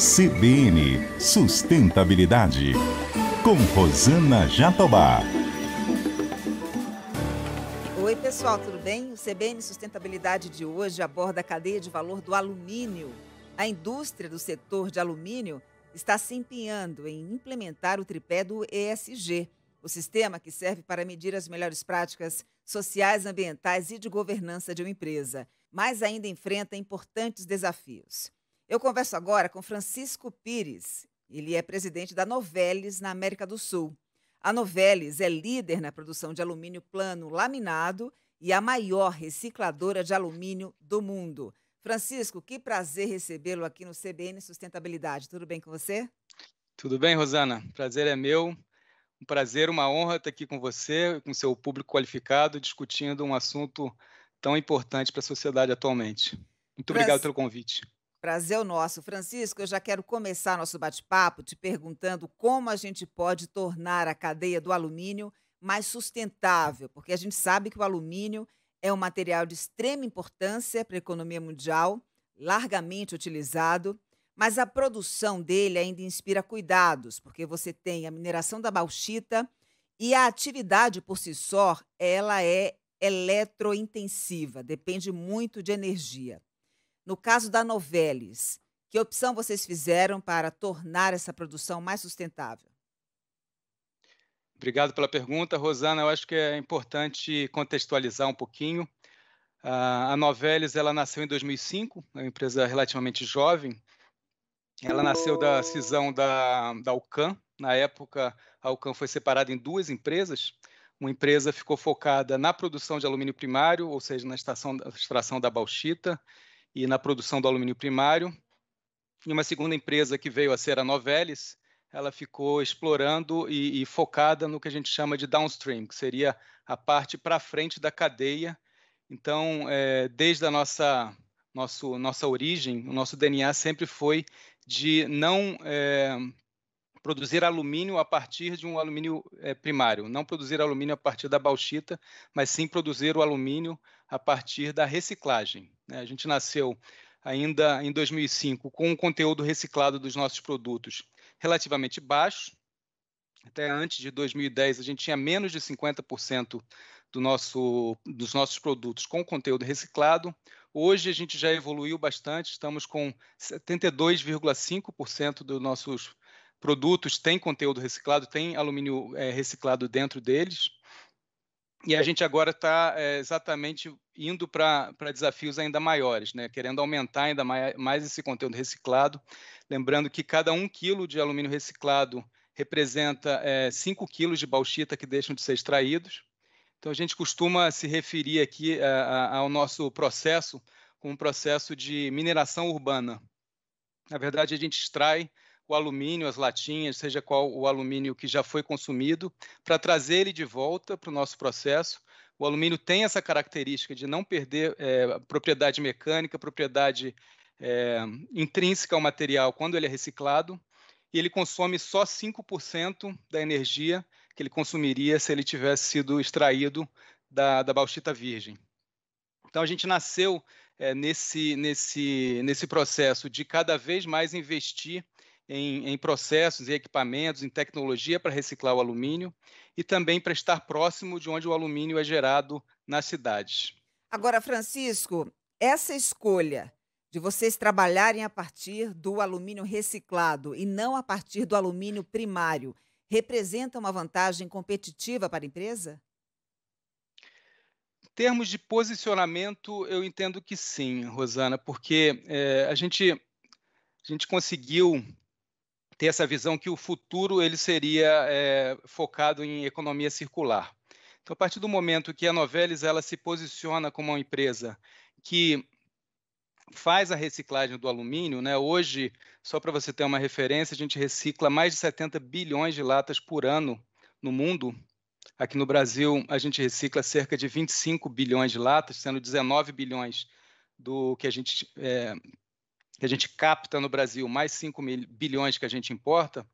CBN Sustentabilidade, com Rosana Jatobá. Oi, pessoal, tudo bem? O CBN Sustentabilidade de hoje aborda a cadeia de valor do alumínio. A indústria do setor de alumínio está se empenhando em implementar o tripé do ESG, o sistema que serve para medir as melhores práticas sociais, ambientais e de governança de uma empresa, mas ainda enfrenta importantes desafios. Eu converso agora com Francisco Pires. Ele é presidente da Novelis na América do Sul. A Novelis é líder na produção de alumínio plano laminado e a maior recicladora de alumínio do mundo. Francisco, que prazer recebê-lo aqui no CBN Sustentabilidade. Tudo bem com você? Tudo bem, Rosana. Prazer é meu. Um prazer, uma honra estar aqui com você, com seu público qualificado, discutindo um assunto tão importante para a sociedade atualmente. Muito obrigado pelo convite. Prazer é o nosso. Francisco, eu já quero começar nosso bate-papo te perguntando como a gente pode tornar a cadeia do alumínio mais sustentável, porque a gente sabe que o alumínio é um material de extrema importância para a economia mundial, largamente utilizado, mas a produção dele ainda inspira cuidados, porque você tem a mineração da bauxita e a atividade por si só, ela é eletrointensiva, depende muito de energia. No caso da Novelis, que opção vocês fizeram para tornar essa produção mais sustentável? Obrigado pela pergunta, Rosana. Eu acho que é importante contextualizar um pouquinho. A Novelis ela nasceu em 2005, é uma empresa relativamente jovem. Ela nasceu da cisão da, da Alcan. Na época, a Alcan foi separada em duas empresas. Uma empresa ficou focada na produção de alumínio primário, ou seja, na extração da bauxita, e na produção do alumínio primário. E uma segunda empresa que veio a ser a Novelis, ela ficou explorando e, e focada no que a gente chama de downstream, que seria a parte para frente da cadeia. Então, é, desde a nossa, nosso, nossa origem, o nosso DNA sempre foi de não é, produzir alumínio a partir de um alumínio é, primário, não produzir alumínio a partir da bauxita, mas sim produzir o alumínio a partir da reciclagem. Né? A gente nasceu ainda em 2005 com um conteúdo reciclado dos nossos produtos relativamente baixo. Até antes de 2010, a gente tinha menos de 50% do nosso, dos nossos produtos com conteúdo reciclado. Hoje a gente já evoluiu bastante, estamos com 72,5% dos nossos produtos têm conteúdo reciclado, tem alumínio é, reciclado dentro deles. E a gente agora está é, exatamente indo para desafios ainda maiores, né? querendo aumentar ainda mais, mais esse conteúdo reciclado. Lembrando que cada um quilo de alumínio reciclado representa é, 5 quilos de bauxita que deixam de ser extraídos. Então, a gente costuma se referir aqui a, a, ao nosso processo como um processo de mineração urbana. Na verdade, a gente extrai o alumínio, as latinhas, seja qual o alumínio que já foi consumido, para trazer ele de volta para o nosso processo. O alumínio tem essa característica de não perder é, propriedade mecânica, propriedade é, intrínseca ao material quando ele é reciclado, e ele consome só 5% da energia que ele consumiria se ele tivesse sido extraído da, da bauxita virgem. Então a gente nasceu é, nesse, nesse, nesse processo de cada vez mais investir em, em processos e equipamentos, em tecnologia para reciclar o alumínio e também para estar próximo de onde o alumínio é gerado nas cidades. Agora, Francisco, essa escolha de vocês trabalharem a partir do alumínio reciclado e não a partir do alumínio primário representa uma vantagem competitiva para a empresa? Em termos de posicionamento, eu entendo que sim, Rosana, porque é, a, gente, a gente conseguiu ter essa visão que o futuro ele seria é, focado em economia circular. Então, a partir do momento que a Novelis ela se posiciona como uma empresa que faz a reciclagem do alumínio, né? Hoje, só para você ter uma referência, a gente recicla mais de 70 bilhões de latas por ano no mundo. Aqui no Brasil, a gente recicla cerca de 25 bilhões de latas, sendo 19 bilhões do que a gente é, que a gente capta no Brasil, mais 5 mil, bilhões que a gente importa,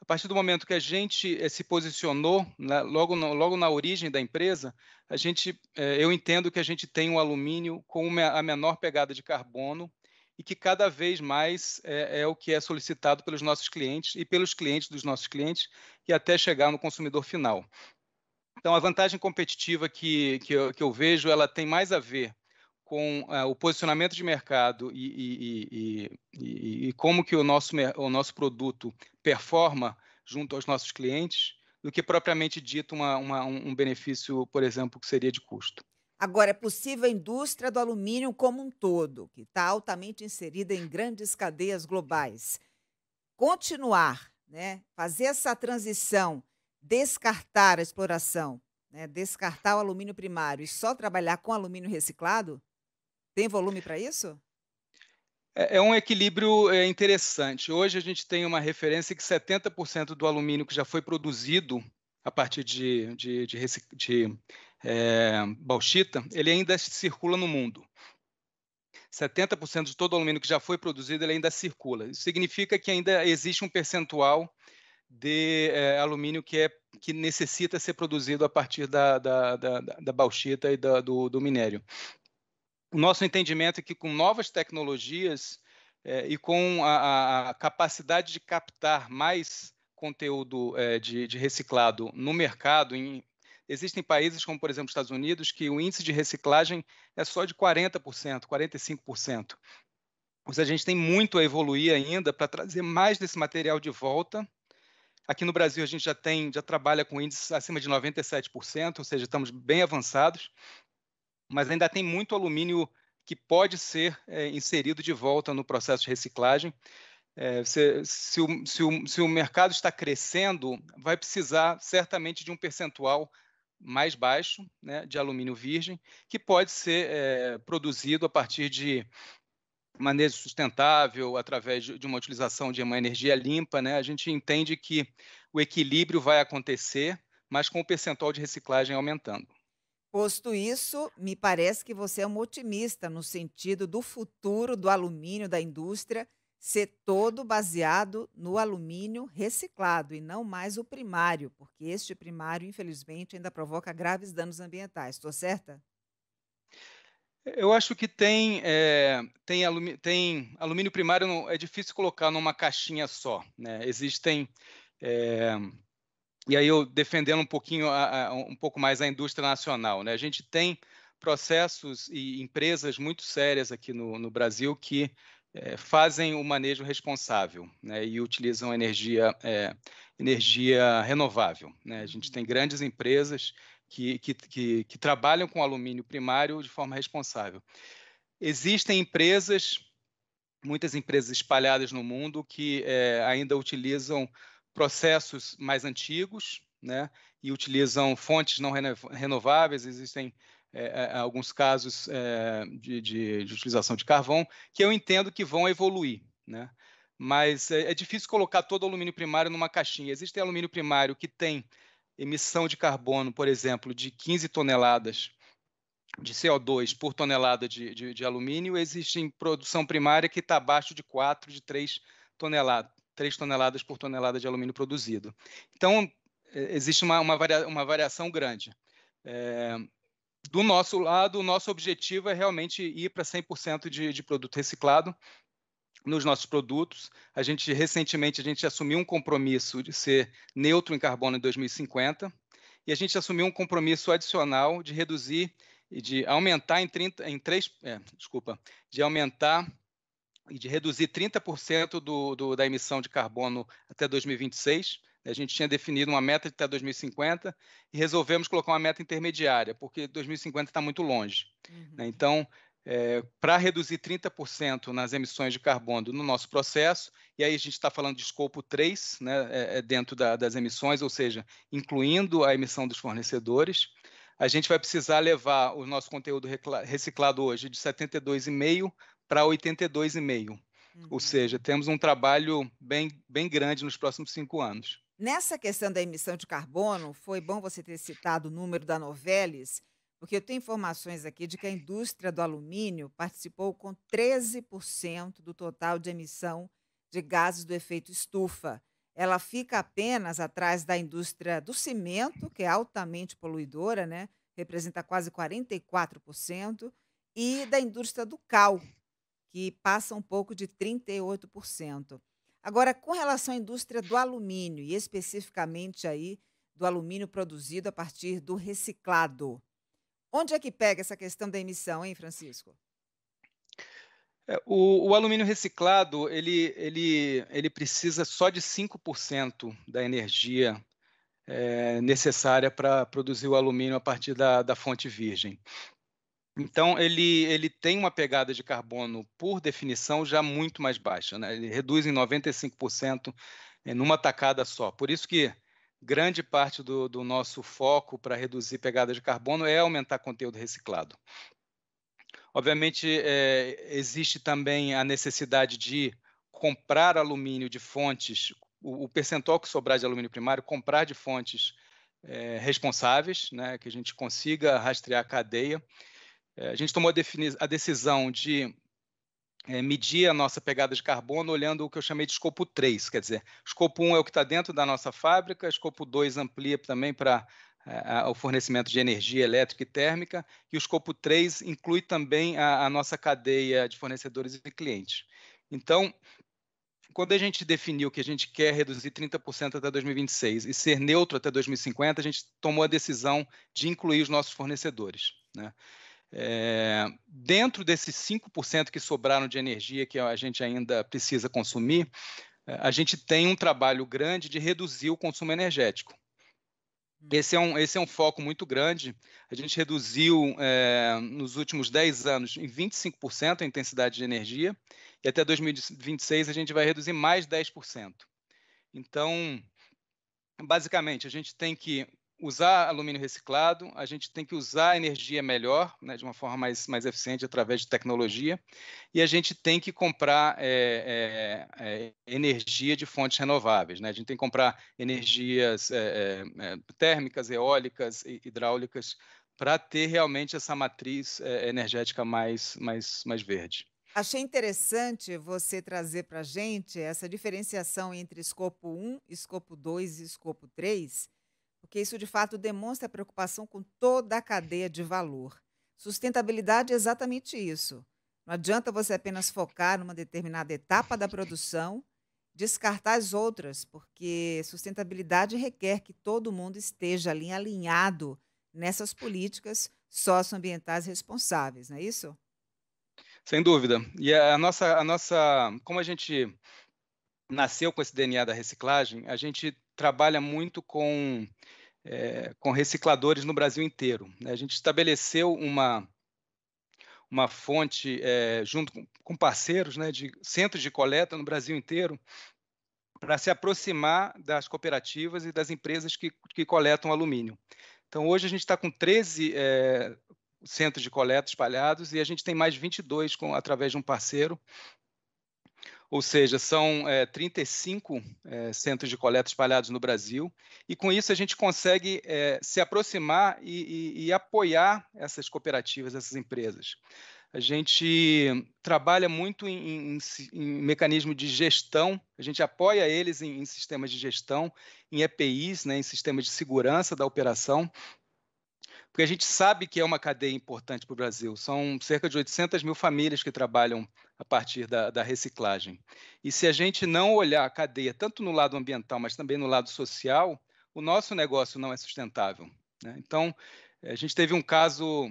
a partir do momento que a gente eh, se posicionou, né, logo, no, logo na origem da empresa, a gente, eh, eu entendo que a gente tem um alumínio com a menor pegada de carbono e que cada vez mais é, é, o que é solicitado pelos nossos clientes e pelos clientes dos nossos clientes e até chegar no consumidor final. Então, a vantagem competitiva que, que, eu, que eu vejo, ela tem mais a ver com uh, o posicionamento de mercado e, e, e, e, como que o nosso, o nosso produto performa junto aos nossos clientes, do que propriamente dito uma, uma, um benefício, por exemplo, que seria de custo. Agora, é possível a indústria do alumínio como um todo, que está altamente inserida em grandes cadeias globais, continuar, né, fazer essa transição, descartar a exploração, né, descartar o alumínio primário e só trabalhar com alumínio reciclado? Tem volume para isso? É, é um equilíbrio é, interessante. Hoje a gente tem uma referência que 70% do alumínio que já foi produzido a partir de, de, de, de é, bauxita, ele ainda circula no mundo. 70% de todo o alumínio que já foi produzido ele ainda circula. Isso significa que ainda existe um percentual de é, alumínio que, é, que necessita ser produzido a partir da, da, da, da bauxita e da, do, do, minério. O nosso entendimento é que com novas tecnologias é, e com a, a, capacidade de captar mais conteúdo é, de, de, reciclado no mercado, em, Existem países, como por exemplo os Estados Unidos, que o índice de reciclagem é só de 40%, 45%. Ou seja, a gente tem muito a evoluir ainda para trazer mais desse material de volta. Aqui no Brasil a gente já tem, já trabalha com índices acima de 97%, ou seja, estamos bem avançados, mas ainda tem muito alumínio que pode ser é, inserido de volta no processo de reciclagem. É, se, se, o, se, o, se o mercado está crescendo, vai precisar certamente de um percentual mais baixo né, de alumínio virgem, que pode ser é, produzido a partir de manejo sustentável, através de uma utilização de uma energia limpa. Né? A gente entende que o equilíbrio vai acontecer, mas com o percentual de reciclagem aumentando. Posto isso, me parece que você é um otimista no sentido do futuro do alumínio da indústria ser todo baseado no alumínio reciclado e não mais o primário, porque este primário, infelizmente, ainda provoca graves danos ambientais. Estou certa? Eu acho que tem, é, tem, alumínio, tem, alumínio primário, é difícil colocar numa caixinha só. Né? Existem. É, e aí eu defendendo um pouquinho, a, a, um pouco mais a indústria nacional. Né? A gente tem processos e empresas muito sérias aqui no, no Brasil que é, fazem o manejo responsável né, e utilizam energia, é, energia renovável. Né? A gente tem grandes empresas que, que, que, que, trabalham com alumínio primário de forma responsável. Existem empresas, muitas empresas espalhadas no mundo, que é, ainda utilizam processos mais antigos né, e utilizam fontes não renováveis. Existem é, alguns casos é, de, de, de, utilização de carvão, que eu entendo que vão evoluir. Né? Mas é, é, difícil colocar todo o alumínio primário numa caixinha. Existe alumínio primário que tem emissão de carbono, por exemplo, de 15 toneladas de CO2 por tonelada de, de, de alumínio, existe produção primária que está abaixo de 4, de 3 toneladas, 3 toneladas por tonelada de alumínio produzido. Então, existe uma, uma, varia, uma variação grande. É, do nosso lado, o nosso objetivo é realmente ir para 100% de, de produto reciclado nos nossos produtos. A gente recentemente a gente assumiu um compromisso de ser neutro em carbono em 2050 e a gente assumiu um compromisso adicional de reduzir e de aumentar em 30 em 3, é, desculpa, de aumentar e de reduzir 30% do, do, da emissão de carbono até 2026 a gente tinha definido uma meta até 2050 e resolvemos colocar uma meta intermediária, porque 2050 está muito longe. Uhum. Né? Então, é, para reduzir 30% nas emissões de carbono no nosso processo, e aí a gente está falando de escopo 3, né, é, é dentro da, das emissões, ou seja, incluindo a emissão dos fornecedores, a gente vai precisar levar o nosso conteúdo reciclado hoje de 72,5 para 82,5. Uhum. Ou seja, temos um trabalho bem, bem grande nos próximos cinco anos. Nessa questão da emissão de carbono, foi bom você ter citado o número da Novelis, porque eu tenho informações aqui de que a indústria do alumínio participou com 13% do total de emissão de gases do efeito estufa. Ela fica apenas atrás da indústria do cimento, que é altamente poluidora, né? representa quase 44%, e da indústria do cal, que passa um pouco de 38%. Agora, com relação à indústria do alumínio, e especificamente aí do alumínio produzido a partir do reciclado, onde é que pega essa questão da emissão, hein, Francisco? É, o, o, alumínio reciclado, ele, ele, ele precisa só de 5% da energia é, necessária para produzir o alumínio a partir da, da fonte virgem. Então, ele, ele tem uma pegada de carbono, por definição, já muito mais baixa. Né? Ele reduz em 95% é, numa tacada só. Por isso que grande parte do, do nosso foco para reduzir pegada de carbono é aumentar conteúdo reciclado. Obviamente, é, existe também a necessidade de comprar alumínio de fontes, o, o, percentual que sobrar de alumínio primário, comprar de fontes é, responsáveis, né, que a gente consiga rastrear a cadeia. É, a gente tomou a, a decisão de é, medir a nossa pegada de carbono olhando o que eu chamei de escopo 3, quer dizer, escopo 1 é o que está dentro da nossa fábrica, escopo 2 amplia também para é, o fornecimento de energia elétrica e térmica, e o escopo 3 inclui também a, a nossa cadeia de fornecedores e clientes. Então, quando a gente definiu que a gente quer reduzir 30% até 2026 e ser neutro até 2050, a gente tomou a decisão de incluir os nossos fornecedores. Né? É, dentro desses 5% que sobraram de energia que a gente ainda precisa consumir, a gente tem um trabalho grande de reduzir o consumo energético. Hum. Esse é um, esse é um foco muito grande. A gente reduziu é, nos últimos 10 anos em 25% a intensidade de energia, e até 2026 a gente vai reduzir mais 10%. Então, basicamente, a gente tem que usar alumínio reciclado, a gente tem que usar energia melhor, né, de uma forma mais, mais eficiente através de tecnologia, e a gente tem que comprar é, é, é, energia de fontes renováveis. Né? A gente tem que comprar energias é, é, é, térmicas, eólicas hidráulicas para ter realmente essa matriz energética mais, mais, mais verde. Achei interessante você trazer para a gente essa diferenciação entre escopo 1, escopo 2 e escopo 3, porque isso de fato demonstra a preocupação com toda a cadeia de valor. Sustentabilidade é exatamente isso. Não adianta você apenas focar numa determinada etapa da produção, descartar as outras, porque sustentabilidade requer que todo mundo esteja ali alinhado nessas políticas socioambientais responsáveis, não é isso? Sem dúvida. E a nossa, a nossa, como a gente nasceu com esse DNA da reciclagem, a gente trabalha muito com, é, com recicladores no Brasil inteiro. Né? A gente estabeleceu uma, uma fonte é, junto com, com parceiros né, de centros de coleta no Brasil inteiro para se aproximar das cooperativas e das empresas que, que coletam alumínio. Então, hoje a gente está com 13 é, centros de coleta espalhados e a gente tem mais 22 com, através de um parceiro ou seja, são é, 35 é, centros de coleta espalhados no Brasil, e com isso a gente consegue é, se aproximar e, e, e, apoiar essas cooperativas, essas empresas. A gente trabalha muito em, em, em mecanismo de gestão, a gente apoia eles em, em sistemas de gestão, em EPIs, né, em sistemas de segurança da operação, porque a gente sabe que é uma cadeia importante para o Brasil. São cerca de 800 mil famílias que trabalham a partir da, da, reciclagem. E se a gente não olhar a cadeia, tanto no lado ambiental, mas também no lado social, o nosso negócio não é sustentável. Né? Então, a gente teve um caso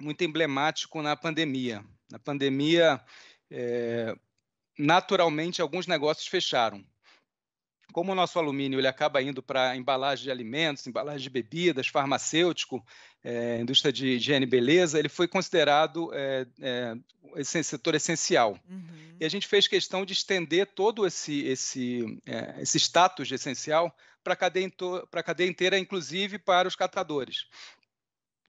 muito emblemático na pandemia. Na pandemia, é, naturalmente, alguns negócios fecharam como o nosso alumínio ele acaba indo para embalagem de alimentos, embalagem de bebidas, farmacêutico, é, indústria de higiene e beleza, ele foi considerado é, é, esse setor essencial. Uhum. E a gente fez questão de estender todo esse, esse, esse status de essencial para a cadeia, cadeia inteira, inclusive para os catadores.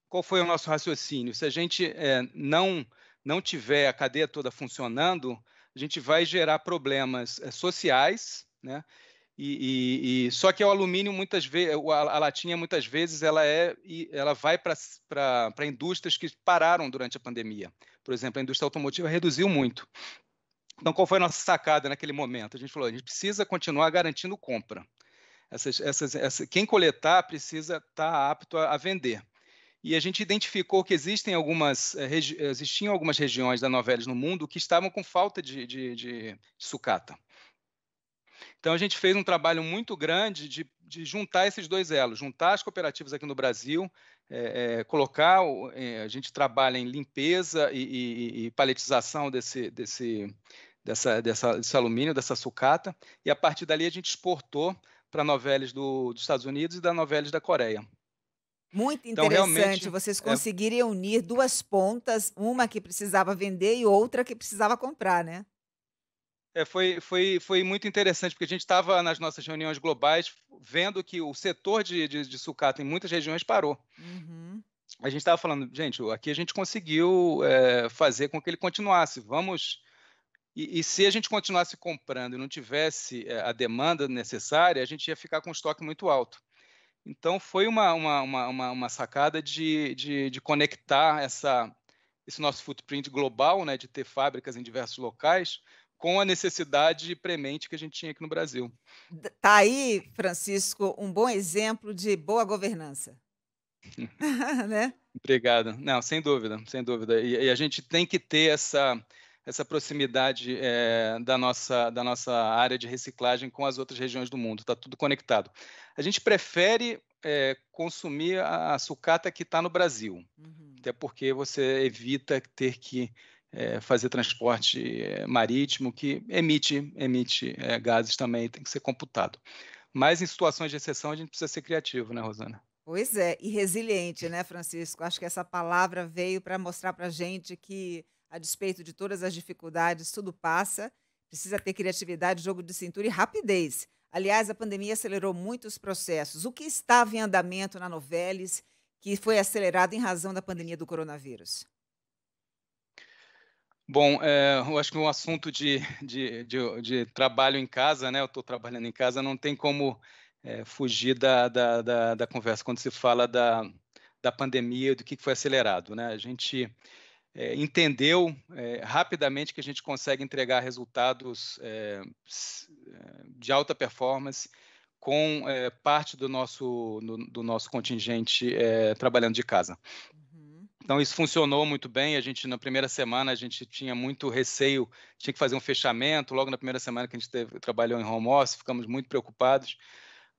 Qual foi o nosso raciocínio? Se a gente não, não tiver a cadeia toda funcionando, a gente vai gerar problemas sociais, né? E, e, e, só que o alumínio muitas vezes, a, a latinha muitas vezes ela é, ela vai para indústrias que pararam durante a pandemia. Por exemplo, a indústria automotiva reduziu muito. Então, qual foi a nossa sacada naquele momento? A gente falou, a gente precisa continuar garantindo compra. Essas, essas, essa, quem coletar precisa estar tá apto a, a, vender. e a gente identificou que existem algumas, eh, existiam algumas regiões da Novelis no mundo que estavam com falta de, de, de sucata. Então a gente fez um trabalho muito grande de, de juntar esses dois elos, juntar as cooperativas aqui no Brasil, é, é, colocar, é, a gente trabalha em limpeza e, e, e paletização desse, desse, dessa, dessa, desse alumínio, dessa sucata, e a partir dali a gente exportou para novelas do, dos Estados Unidos e da novelas da Coreia. Muito então, interessante, então, vocês é conseguiriam unir duas pontas, uma que precisava vender e outra que precisava comprar, né? É, foi, foi, foi muito interessante, porque a gente estava nas nossas reuniões globais vendo que o setor de, de, de sucata em muitas regiões parou. Uhum. A gente estava falando, gente, aqui a gente conseguiu é, fazer com que ele continuasse. Vamos. E, e, se a gente continuasse comprando e não tivesse é, a demanda necessária, a gente ia ficar com um estoque muito alto. Então, foi uma, uma, uma, uma sacada de, de, de conectar essa, esse nosso footprint global, né, de ter fábricas em diversos locais, com a necessidade premente que a gente tinha aqui no Brasil. Tá aí, Francisco, um bom exemplo de boa governança. né? Obrigado. Não, sem dúvida, sem dúvida. E, e, a gente tem que ter essa essa proximidade é, da nossa da nossa área de reciclagem com as outras regiões do mundo. Está tudo conectado. A gente prefere é, consumir a, sucata que está no Brasil, uhum. até porque você evita ter que é, fazer transporte é, marítimo que emite, emite é, gases também, tem que ser computado. Mas em situações de exceção a gente precisa ser criativo, né, Rosana? Pois é, e resiliente, né, Francisco? Acho que essa palavra veio para mostrar para a gente que, a despeito de todas as dificuldades, tudo passa, precisa ter criatividade, jogo de cintura e rapidez. Aliás, a pandemia acelerou muitos processos. O que estava em andamento na Novelis que foi acelerado em razão da pandemia do coronavírus? Bom, é, eu acho que um assunto de, de, de, de trabalho em casa, né? Eu estou trabalhando em casa, não tem como é, fugir da, da, da, da, conversa quando se fala da, da pandemia do que foi acelerado, né? A gente é, entendeu rapidamente que a gente consegue entregar resultados de alta performance com parte do nosso, do, do nosso contingente trabalhando de casa. Então isso funcionou muito bem. A gente na primeira semana a gente tinha muito receio, tinha que fazer um fechamento. Logo na primeira semana que a gente teve, trabalhou em home office, ficamos muito preocupados,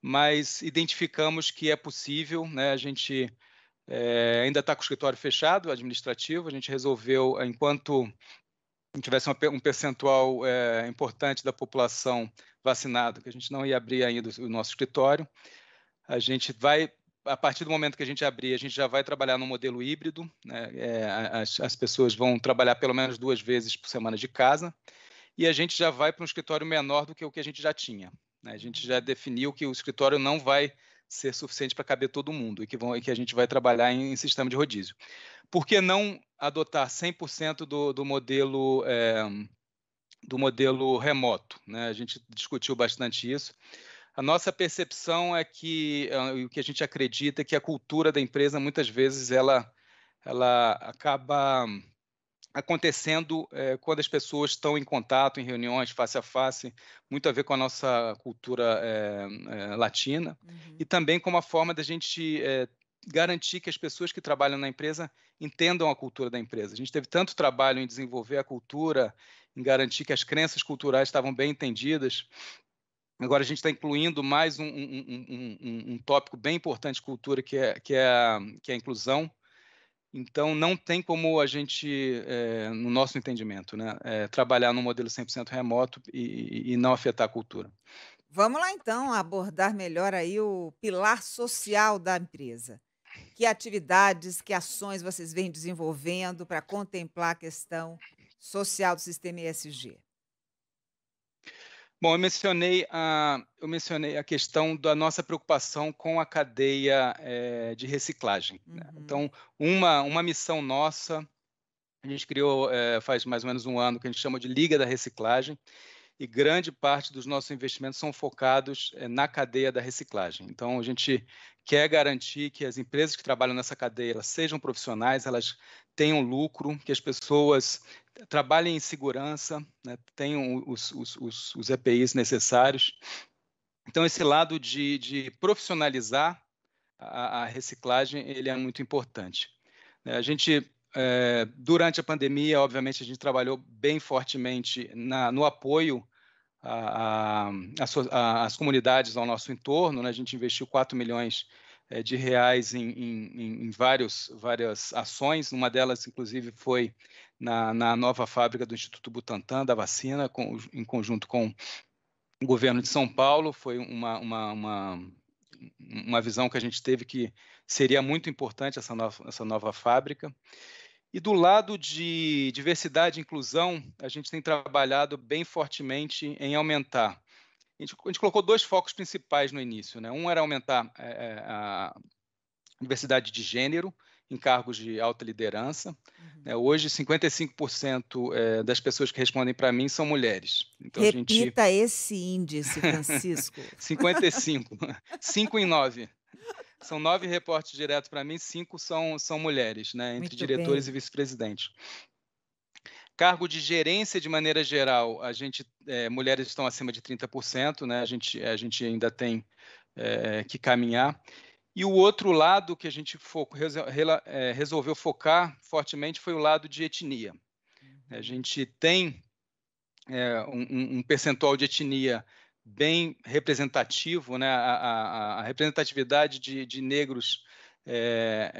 mas identificamos que é possível. Né? A gente é, ainda está com o escritório fechado, administrativo. A gente resolveu, enquanto tivesse uma, um percentual é, importante da população vacinada, que a gente não ia abrir ainda o nosso escritório. A gente vai a partir do momento que a gente abrir, a gente já vai trabalhar no modelo híbrido. Né? É, as, as, pessoas vão trabalhar pelo menos duas vezes por semana de casa e a gente já vai para um escritório menor do que o que a gente já tinha. Né? A gente já definiu que o escritório não vai ser suficiente para caber todo mundo e que, vão, e que a gente vai trabalhar em, em, sistema de rodízio. Por que não adotar 100% do, do modelo é, do modelo remoto? Né? A gente discutiu bastante isso. A nossa percepção é que ah, o que a gente acredita é que a cultura da empresa muitas vezes ela ela acaba acontecendo é, quando as pessoas estão em contato, em reuniões face a face, muito a ver com a nossa cultura é, é, latina uhum. e também como a forma da gente garantir que as pessoas que trabalham na empresa entendam a cultura da empresa. A gente teve tanto trabalho em desenvolver a cultura, em garantir que as crenças culturais estavam bem entendidas, Agora a gente está incluindo mais um, um, um, um, tópico bem importante de cultura, que é, que, é a, que é a inclusão. Então, não tem como a gente, é, no nosso entendimento, né, é, trabalhar num modelo 100% remoto e, e não afetar a cultura. Vamos lá, então, abordar melhor aí o pilar social da empresa. Que atividades, que ações vocês vêm desenvolvendo para contemplar a questão social do sistema ESG? Bom, eu mencionei, a, eu mencionei a questão da nossa preocupação com a cadeia é, de reciclagem. Né? Uhum. Então, uma, uma missão nossa, a gente criou é, faz mais ou menos um ano, que a gente chama de Liga da Reciclagem, e grande parte dos nossos investimentos são focados é, na cadeia da reciclagem. Então, a gente quer garantir que as empresas que trabalham nessa cadeia sejam profissionais, elas tenham lucro, que as pessoas trabalhem em segurança, né, tenham os, os, os, os, EPIs necessários. Então, esse lado de, de profissionalizar a, a reciclagem ele é muito importante. A gente, é, durante a pandemia, obviamente, a gente trabalhou bem fortemente na, no apoio às comunidades ao nosso entorno. Né? A gente investiu 4 milhões é, de reais em, em, em vários, várias ações. Uma delas, inclusive, foi na, na nova fábrica do Instituto Butantan da vacina, com, em conjunto com o governo de São Paulo. Foi uma, uma, uma, uma visão que a gente teve que seria muito importante essa nova, essa nova fábrica. E do lado de diversidade e inclusão, a gente tem trabalhado bem fortemente em aumentar. A gente, a gente colocou dois focos principais no início. Né? Um era aumentar é, a diversidade de gênero, em cargos de alta liderança. Uhum. É, hoje, 55% é, das pessoas que respondem para mim são mulheres. Então, Repita gente... esse índice, Francisco. 55. 5 em 9. São nove reportes diretos para mim, cinco são, são mulheres, né, entre Muito diretores bem. e vice-presidentes. Cargo de gerência, de maneira geral, a gente, é, mulheres estão acima de 30%, né, a, gente, a gente ainda tem é, que caminhar. E o outro lado que a gente fo é, resolveu focar fortemente foi o lado de etnia. A uhum. gente tem é, um, um, percentual de etnia bem representativo, né? a, a, a representatividade de, de negros, é,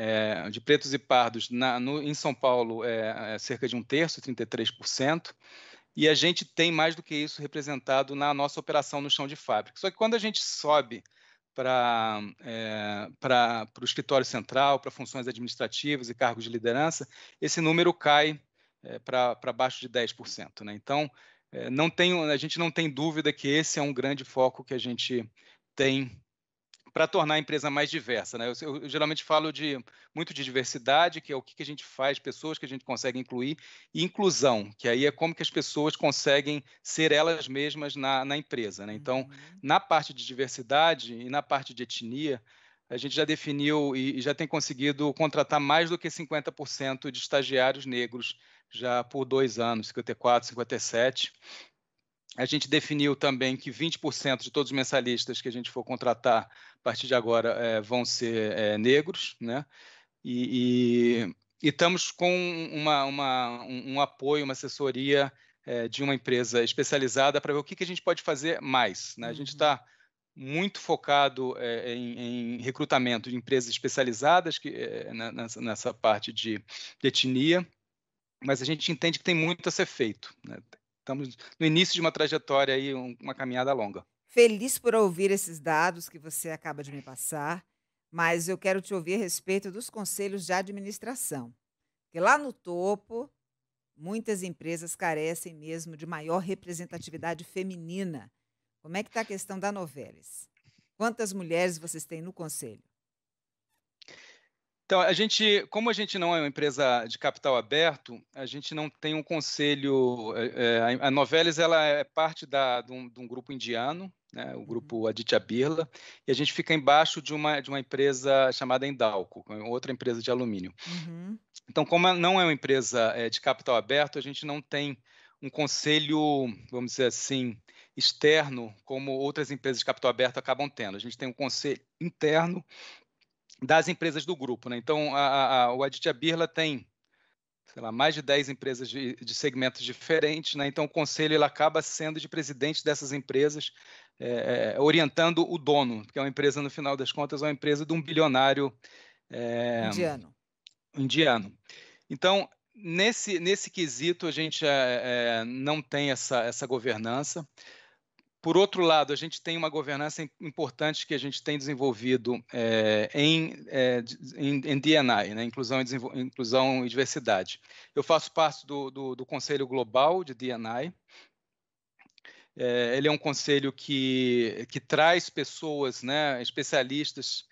é, de pretos e pardos na, no, em São Paulo é, é cerca de um terço, 33%. E a gente tem mais do que isso representado na nossa operação no chão de fábrica. Só que quando a gente sobe para é, o escritório central, para funções administrativas e cargos de liderança, esse número cai é, para baixo de 10%. Né? Então, não tem, a gente não tem dúvida que esse é um grande foco que a gente tem para tornar a empresa mais diversa. Né? Eu, eu, eu, geralmente falo de muito de diversidade, que é o que, que, a gente faz, pessoas que a gente consegue incluir, e inclusão, que aí é como que as pessoas conseguem ser elas mesmas na, na empresa. Né? Então, uhum. na parte de diversidade e na parte de etnia, a gente já definiu e, e já tem conseguido contratar mais do que 50% de estagiários negros já por dois anos, 54, 57. A gente definiu também que 20% de todos os mensalistas que a gente for contratar a partir de agora é, vão ser é, negros, né? E, e, e, estamos com uma, uma, um, um, apoio, uma assessoria é, de uma empresa especializada para ver o que, que, a gente pode fazer mais. Né? A gente está uhum. muito focado em, em, recrutamento de empresas especializadas que, nessa, nessa, parte de, de etnia, mas a gente entende que tem muito a ser feito. Né? estamos no início de uma trajetória aí, uma caminhada longa. Feliz por ouvir esses dados que você acaba de me passar, mas eu quero te ouvir a respeito dos conselhos de administração. Porque lá no topo, muitas empresas carecem mesmo de maior representatividade feminina. Como é que está a questão da Novelis? Quantas mulheres vocês têm no conselho? Então, a gente, como a gente não é uma empresa de capital aberto, a gente não tem um conselho. É, é a Novelis ela é parte da, de, um, de um grupo indiano, né, o grupo uhum. Aditya Birla, e a gente fica embaixo de uma, de uma empresa chamada Endalco, outra empresa de alumínio. Uhum. Então, como não é uma empresa é, de capital aberto, a gente não tem um conselho, vamos dizer assim, externo, como outras empresas de capital aberto acabam tendo. A gente tem um conselho interno das empresas do grupo. Né? Então, a, a, o Aditya Birla tem sei lá, mais de 10 empresas de, de segmentos diferentes, né? então o conselho ele acaba sendo de presidente dessas empresas, é, é, orientando o dono, que é uma empresa, no final das contas, é uma empresa de um bilionário é, indiano. indiano. Então, nesse, nesse quesito, a gente é, é, não tem essa, essa governança. Por outro lado, a gente tem uma governança importante que a gente tem desenvolvido é, em, é, em, em, DNI, né? inclusão, e inclusão e diversidade. Eu faço parte do, do, do Conselho Global de DNI. É, ele é um conselho que, que traz pessoas, né, especialistas,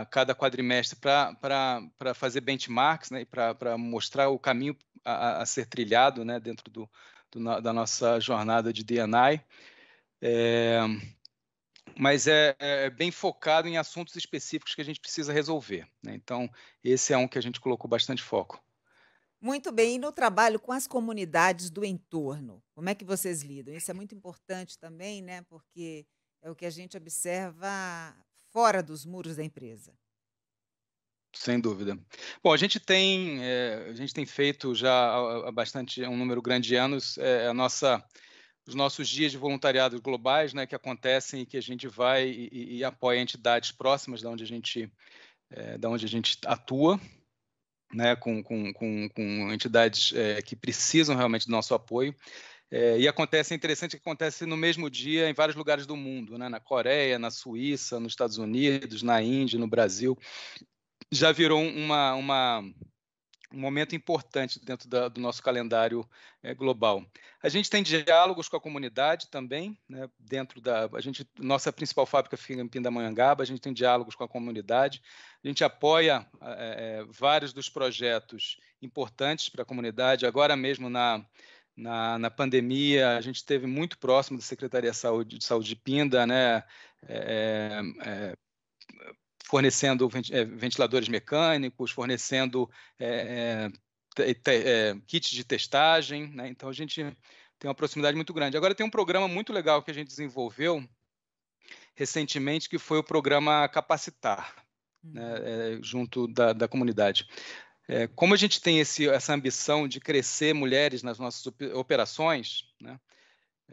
a cada quadrimestre para fazer benchmarks né, e para mostrar o caminho a, a ser trilhado né, dentro do, do, da nossa jornada de DNI. É, mas é, é, bem focado em assuntos específicos que a gente precisa resolver. Né? Então, esse é um que a gente colocou bastante foco. Muito bem. E no trabalho com as comunidades do entorno, como é que vocês lidam? Isso é muito importante também, né? Porque é o que a gente observa fora dos muros da empresa? Sem dúvida. Bom, a gente tem, é, a gente tem feito já há, bastante, um número grande de anos, é, a nossa, os nossos dias de voluntariado globais, né, que acontecem e que a gente vai e, e apoia entidades próximas da onde a gente, é, da onde a gente atua, né, com, com, com, com entidades é, que precisam realmente do nosso apoio. É, e acontece, é interessante que acontece no mesmo dia em vários lugares do mundo, né? na Coreia, na Suíça, nos Estados Unidos, na Índia, no Brasil já virou uma, uma, um momento importante dentro da, do nosso calendário é, global. A gente tem diálogos com a comunidade também, né, dentro da a gente nossa principal fábrica fica em Pindamonhangaba, a gente tem diálogos com a comunidade, a gente apoia é, vários dos projetos importantes para a comunidade. Agora mesmo na na, na, pandemia, a gente esteve muito próximo da Secretaria de Saúde de, Saúde de Pinda, né, é, é, fornecendo eh, ventiladores mecânicos, fornecendo é, é, kits de testagem. Né? Então, a gente tem uma proximidade muito grande. Agora, tem um programa muito legal que a gente desenvolveu recentemente, que foi o programa Capacitar, né? Uhum. junto da, da comunidade. como a gente tem esse, essa ambição de crescer mulheres nas nossas operações, né?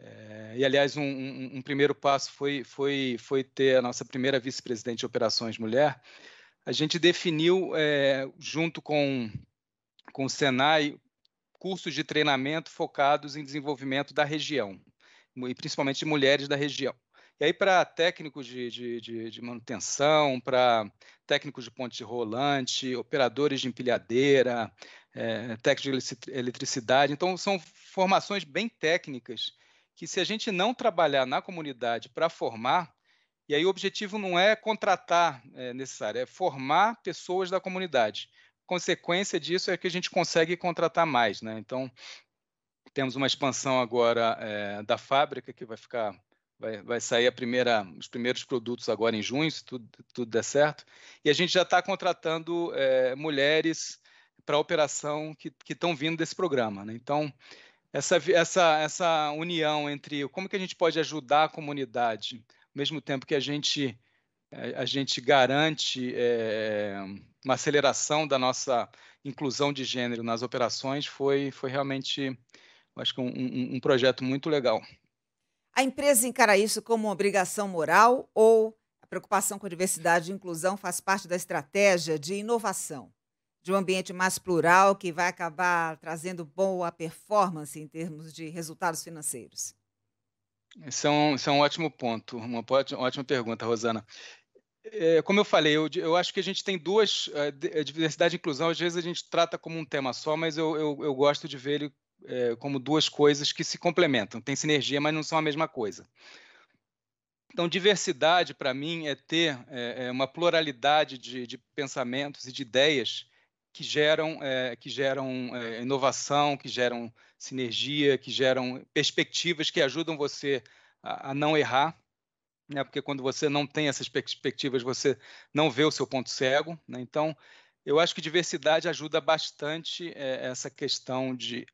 É, e, aliás, um, um, um, primeiro passo foi, foi, foi ter a nossa primeira vice-presidente de operações mulher. A gente definiu, é, junto com, com o Senai, cursos de treinamento focados em desenvolvimento da região, e principalmente de mulheres da região. E aí, para técnicos de, de, de, de manutenção, para técnicos de ponte rolante, operadores de empilhadeira, é, técnicos de eletricidade. Então, são formações bem técnicas que se a gente não trabalhar na comunidade para formar, e aí o objetivo não é contratar é, necessário, é formar pessoas da comunidade. Consequência disso é que a gente consegue contratar mais, né? Então temos uma expansão agora é, da fábrica que vai ficar, vai, vai sair a primeira, os primeiros produtos agora em junho, se tudo, tudo der certo, e a gente já está contratando é, mulheres para a operação que estão vindo desse programa, né? Então essa, essa, essa união entre como que a gente pode ajudar a comunidade, ao mesmo tempo que a gente, eh, a gente garante é, uma aceleração da nossa inclusão de gênero nas operações, foi, foi realmente, acho que um, um, um projeto muito legal. A empresa encara isso como uma obrigação moral ou a preocupação com a diversidade e inclusão faz parte da estratégia de inovação? De um ambiente mais plural que vai acabar trazendo boa performance em termos de resultados financeiros? Esse é um, esse é um ótimo ponto, uma ótima pergunta, Rosana. É, como eu falei, eu, eu, acho que a gente tem duas. A diversidade e inclusão, às vezes a gente trata como um tema só, mas eu, eu, eu gosto de ver ele é, como duas coisas que se complementam. Tem sinergia, mas não são a mesma coisa. Então, diversidade, para mim, é ter é, é, uma pluralidade de, de pensamentos e de ideias que geram, é, que geram é, inovação, que geram sinergia, que geram perspectivas que ajudam você a, a não errar, né? porque quando você não tem essas perspectivas, você não vê o seu ponto cego. Né? Então, eu acho que diversidade ajuda bastante é, essa questão de,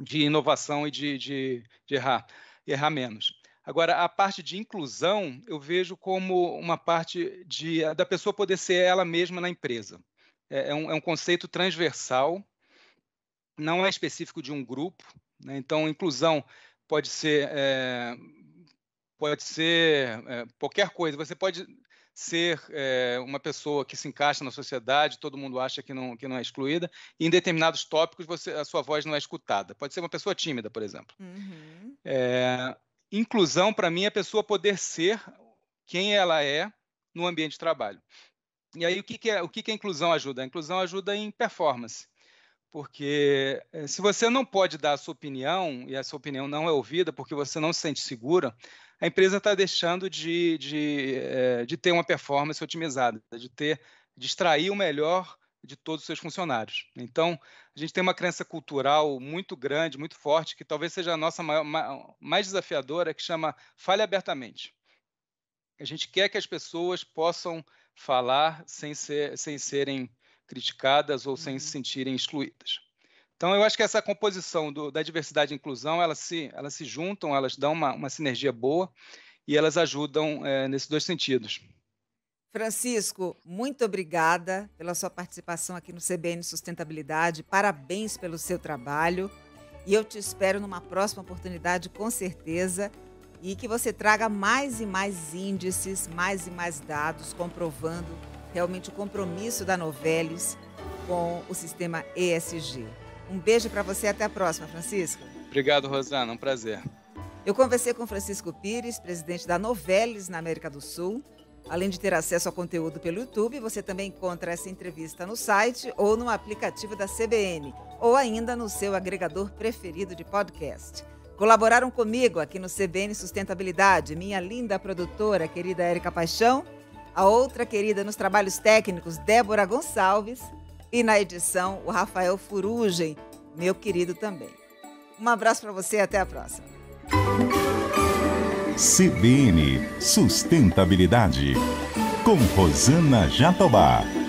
de inovação e de, de, de errar, errar menos. Agora, a parte de inclusão, eu vejo como uma parte de, da pessoa poder ser ela mesma na empresa. É, é, um, é um conceito transversal, não é específico de um grupo. Né? Então, inclusão pode ser é, pode ser é, qualquer coisa. Você pode ser é, uma pessoa que se encaixa na sociedade, todo mundo acha que não, que não é excluída, e em determinados tópicos você, a sua voz não é escutada. Pode ser uma pessoa tímida, por exemplo. Uhum. É, inclusão, para mim, é a pessoa poder ser quem ela é no ambiente de trabalho. E aí, o que, que, é, o que, que a inclusão ajuda? A inclusão ajuda em performance. Porque eh, se você não pode dar a sua opinião, e a sua opinião não é ouvida porque você não se sente segura, a empresa está deixando de, de, eh, de ter uma performance otimizada, de ter de extrair o melhor de todos os seus funcionários. Então, a gente tem uma crença cultural muito grande, muito forte, que talvez seja a nossa maior, mais desafiadora, que chama fale abertamente. A gente quer que as pessoas possam falar sem, ser, sem serem criticadas ou sem se uhum. sentirem excluídas. Então, eu acho que essa composição do, da diversidade e inclusão, elas se, elas se juntam, elas dão uma, uma sinergia boa e elas ajudam é, nesses dois sentidos. Francisco, muito obrigada pela sua participação aqui no CBN Sustentabilidade. Parabéns pelo seu trabalho. E eu te espero numa próxima oportunidade, com certeza. E que você traga mais e mais índices, mais e mais dados, comprovando realmente o compromisso da Novelis com o sistema ESG. Um beijo para você até a próxima, Francisco. Obrigado, Rosana. Um prazer. Eu conversei com Francisco Pires, presidente da Novelis na América do Sul. Além de ter acesso ao conteúdo pelo YouTube, você também encontra essa entrevista no site ou no aplicativo da CBN, ou ainda no seu agregador preferido de podcast. Colaboraram comigo aqui no CBN Sustentabilidade, minha linda produtora, querida Érica Paixão, a outra querida nos trabalhos técnicos, Débora Gonçalves, e na edição, o Rafael Furugem, meu querido também. Um abraço para você e até a próxima. CBN Sustentabilidade, com Rosana Jatobá.